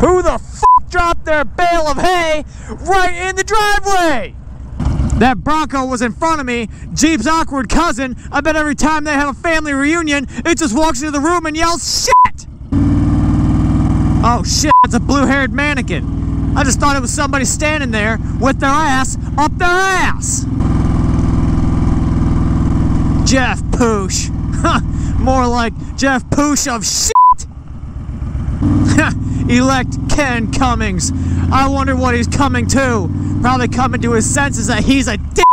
Who the fuck dropped their bale of hay right in the driveway? That Bronco was in front of me, Jeep's awkward cousin. I bet every time they have a family reunion, it just walks into the room and yells, shit! Oh shit, that's a blue haired mannequin. I just thought it was somebody standing there with their ass up their ass. Jeff Poosh. More like Jeff Poosh of shit. Elect Ken Cummings. I wonder what he's coming to. Probably coming to his senses that he's a dick.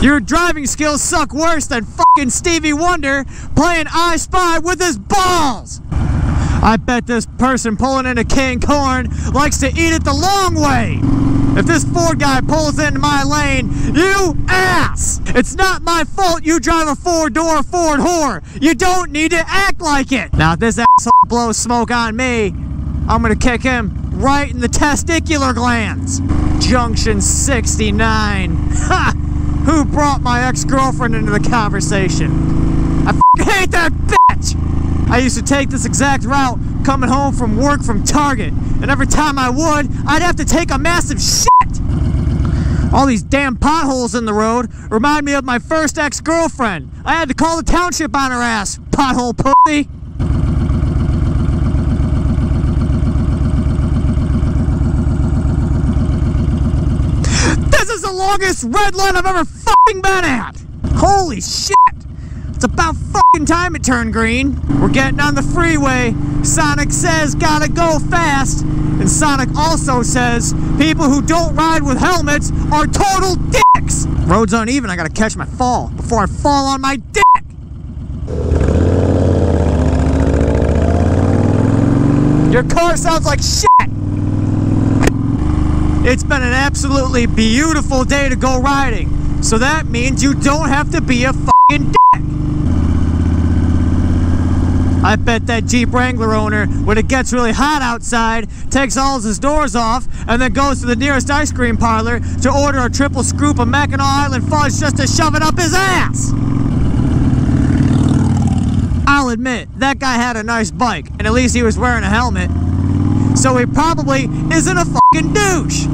Your driving skills suck worse than fucking Stevie Wonder playing I Spy with his balls. I bet this person pulling into King Corn likes to eat it the long way. If this Ford guy pulls into my lane, you ass! It's not my fault you drive a four-door Ford whore. You don't need to act like it. Now, if this asshole blows smoke on me, I'm gonna kick him right in the testicular glands. Junction 69. Ha! Who brought my ex-girlfriend into the conversation? I hate that bitch! I used to take this exact route coming home from work from Target, and every time I would, I'd have to take a massive shit! All these damn potholes in the road remind me of my first ex-girlfriend. I had to call the township on her ass, pothole pussy! This is the longest red light I've ever fucking been at! Holy shit! It's about fucking time it turned green. We're getting on the freeway. Sonic says gotta go fast. And Sonic also says people who don't ride with helmets are total dicks. Road's uneven, I gotta catch my fall before I fall on my dick. Your car sounds like shit. It's been an absolutely beautiful day to go riding. So that means you don't have to be a fucking dick. I bet that Jeep Wrangler owner, when it gets really hot outside, takes all his doors off and then goes to the nearest ice cream parlor to order a triple scoop of Mackinac Island fudge just to shove it up his ass. I'll admit, that guy had a nice bike, and at least he was wearing a helmet. So he probably isn't a fucking douche.